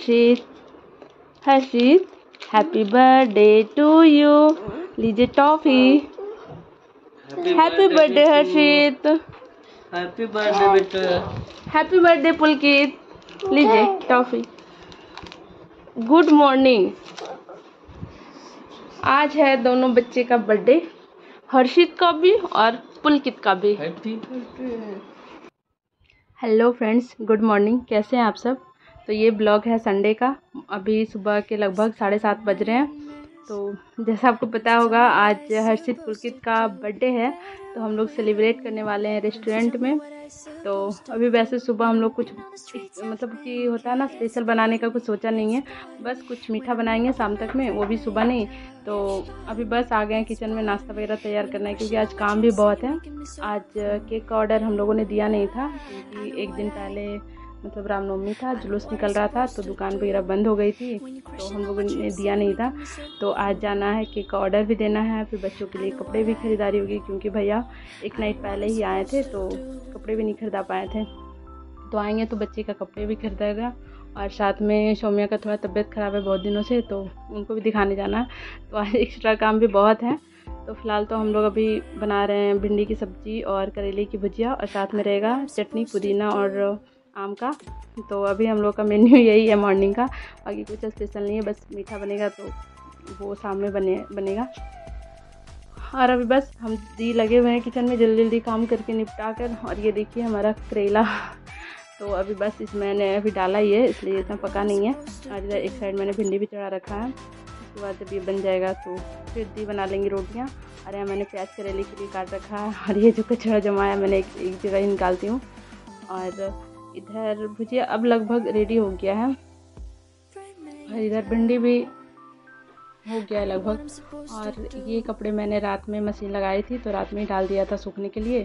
Harshit Harshit happy birthday to you लीजिए toffee happy birthday Harshit happy birthday बेटा happy birthday Pulkit लीजिए toffee good morning आज है दोनों बच्चे का बर्थडे हर्षित का भी और पुलकित का भी. Happy birthday hello friends good morning कैसे हैं आप सब? तो ये ब्लॉग है संडे का। अभी सुबह के लगभग साढ़े सात बज रहे हैं। तो जैसा आपको पता होगा, आज हर्षित पुलकित का बर्थडे है। तो हम लोग सेलिब्रेट करने वाले हैं रेस्टोरेंट में। तो अभी वैसे सुबह हम लोग कुछ मतलब कि होता है ना स्पेशल बनाने का कुछ सोचा नहीं है। बस कुछ मीठा बनाएँगे शाम तक में, वो भी सुबह नहीं। तो अभी बस आ गए हैं किचन में नाश्ता वगैरह तैयार करना है, क्योंकि आज काम भी बहुत है। आज केक का ऑर्डर हम लोगों ने दिया नहीं था, क्योंकि एक दिन पहले मतलब रामनवमी था, जुलूस निकल रहा था तो दुकान वगैरह बंद हो गई थी तो हम लोगों ने दिया नहीं था। तो आज जाना है केक का ऑर्डर भी देना है, फिर बच्चों के लिए कपड़े भी खरीदारी होगी, क्योंकि भैया एक नाइट पहले ही आए थे तो कपड़े भी नहीं खरीदा पाए थे। तो आएँगे तो बच्चे का कपड़े भी खरीदेगा, और साथ में सौम्या का थोड़ा तबीयत ख़राब है बहुत दिनों से तो उनको भी दिखाने जाना तो आज एक्स्ट्रा काम भी बहुत है। तो फ़िलहाल तो हम लोग अभी बना रहे हैं भिंडी की सब्ज़ी और करेले की भुजिया, और साथ में रहेगा चटनी, पुदीना और आम का। तो अभी हम लोग का मेन्यू यही है मॉर्निंग का। बाकी कुछ स्पेशल नहीं है बस मीठा बनेगा तो वो शाम में बने बनेगा। और अभी बस हम दी लगे हुए हैं किचन में जल्दी जल्दी काम करके निपटा कर और ये देखिए हमारा करेला। तो अभी बस इसमें मैंने अभी डाला ही है इसलिए इतना पका नहीं है। और इधर एक साइड मैंने भिंडी भी चढ़ा रखा है। उसके बाद जब ये बन जाएगा तो फिर दी बना लेंगे रोटियाँ। और यहाँ मैंने प्याज करेले के लिए काट रखा है। और ये जो कचरा जमाया मैंने एक, एक जगह ही निकालती हूँ। और इधर भुजिया अब लगभग रेडी हो गया है। और इधर भिंडी भी हो गया है लगभग। और ये कपड़े मैंने रात में मशीन लगाई थी तो रात में ही डाल दिया था सूखने के लिए।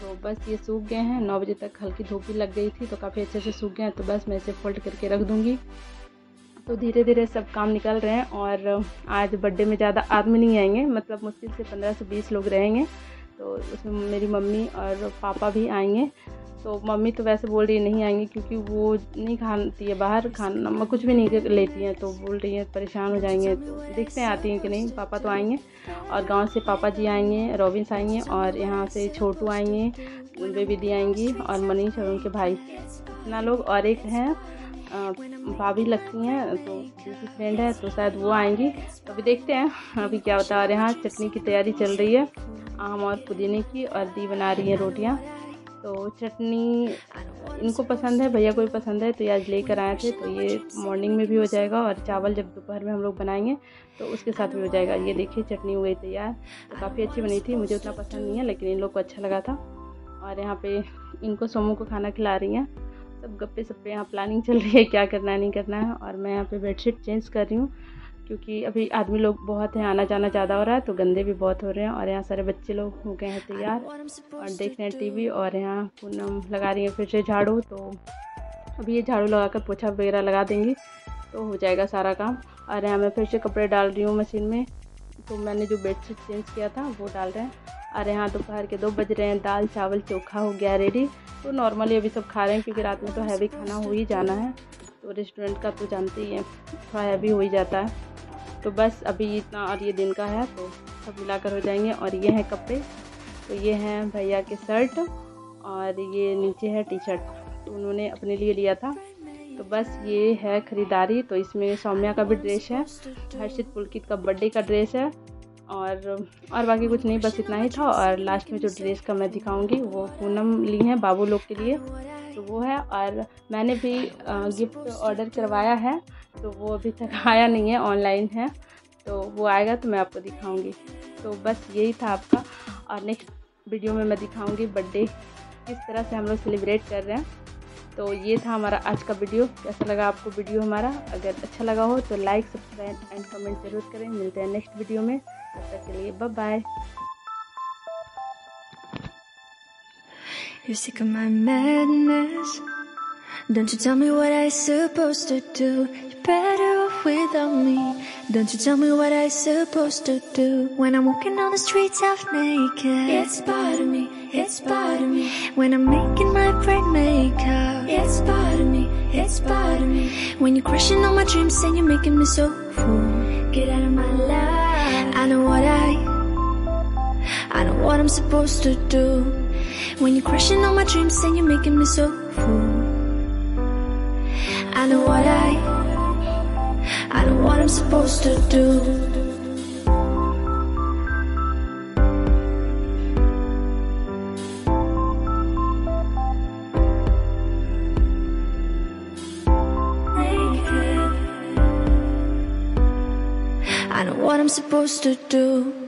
तो बस ये सूख गए हैं। नौ बजे तक हल्की धूप भी लग गई थी तो काफ़ी अच्छे से सूख गए हैं। तो बस मैं इसे फोल्ड करके रख दूँगी। तो धीरे धीरे सब काम निकल रहे हैं और आज बर्थडे में ज़्यादा आदमी नहीं आएँगे। मतलब मुश्किल से पंद्रह से बीस लोग रहेंगे। तो उसमें मेरी मम्मी और पापा भी आएँगे। तो मम्मी तो वैसे बोल रही है, नहीं आएँगी क्योंकि वो नहीं खाती है, बाहर खाना कुछ भी नहीं लेती हैं। तो बोल रही हैं, परेशान हो जाएँगे। तो देखते हैं, आती हैं कि नहीं। पापा तो आएँगे और गाँव से पापा जी आएँगे, रॉबिन्स आएँगे और यहाँ से छोटू आएँगे, बेबी दी आएँगी और मनीष और उनके भाई। इतना लोग और एक हैं भाभी लगती हैं तो दूसरी फ्रेंड है तो शायद वो आएँगी। तो अभी देखते हैं, अभी क्या होता है। और यहाँ चटनी की तैयारी चल रही है, आम और पुदीने की और दी बना रही है रोटियाँ। तो चटनी, इनको पसंद है, भैया को भी पसंद है तो ये आज लेकर आए थे तो ये मॉर्निंग में भी हो जाएगा और चावल जब दोपहर में हम लोग बनाएँगे तो उसके साथ भी हो जाएगा। ये देखिए, चटनी हो गई तैयार। तो काफ़ी अच्छी बनी थी, मुझे उतना पसंद नहीं है, लेकिन इन लोग को अच्छा लगा था। और यहाँ पे इनको सोमू को खाना खिला रही हैं। सब गप्पे सप्पे, यहाँ प्लानिंग चल रही है, क्या करना है, नहीं करना है। और मैं यहाँ पे बेडशीट चेंज कर रही हूँ। क्योंकि अभी आदमी लोग बहुत हैं आना जाना ज़्यादा हो रहा है तो गंदे भी बहुत हो रहे हैं और यहाँ सारे बच्चे लोग हो गए हैं तैयार और देख रहे हैं टीवी और यहाँ पूनम लगा रही है फिर से झाड़ू तो अभी ये झाड़ू लगा कर पोछा वगैरह लगा देंगी तो हो जाएगा सारा काम। और यहाँ मैं फिर से कपड़े डाल रही हूँ मशीन में तो मैंने जो बेडशीट चेंज किया था वो डाल रहे हैं। और यहाँ दोपहर के दो बज रहे हैं दाल चावल चोखा हो गया रेडी तो नॉर्मली अभी सब खा रहे हैं क्योंकि रात में तो हैवी खाना हो ही जाना है तो रेस्टोरेंट का तो जानते ही हैं थोड़ा हैवी हो ही जाता है। तो बस अभी इतना और ये दिन का है तो सब मिलाकर हो जाएँगे। और ये हैं कपड़े तो ये हैं भैया के शर्ट और ये नीचे है टी शर्ट तो उन्होंने अपने लिए लिया था। तो बस ये है ख़रीदारी तो इसमें सौम्या का भी ड्रेस है, हर्षित पुलकित का बर्थडे का ड्रेस है और और बाकी कुछ नहीं, बस इतना ही था। और लास्ट में जो ड्रेस का मैं दिखाऊँगी, वो पूनम ली है बाबू लोग के लिए। तो वो है और मैंने भी गिफ्ट ऑर्डर करवाया है तो वो अभी तक आया नहीं है ऑनलाइन है तो वो आएगा तो मैं आपको दिखाऊँगी। तो बस यही था आपका। और नेक्स्ट वीडियो में मैं दिखाऊँगी बर्थडे किस तरह से हम लोग सेलिब्रेट कर रहे हैं। तो ये था हमारा आज का वीडियो कैसा लगा आपको वीडियो हमारा? अगर अच्छा लगा हो तो लाइक सब्सक्राइब एंड कमेंट ज़रूर करें। मिलते हैं नेक्स्ट वीडियो में। तब तक के लिए bye You're sick of my madness. Don't you tell me what I'm supposed to do. You're better off without me. Don't you tell me what I'm supposed to do. When I'm walking on the streets half naked. It's part of me. It's part of me. When I'm making my brain makeup. It's part of me. It's part of me. When you're crushing on my dreams and you're making me so full. Get out of my life. I know what I. I know what I'm supposed to do. When you're crushing all my dreams and you're making me so full. I know what I. I know what I'm supposed to do. I know what I'm supposed to do.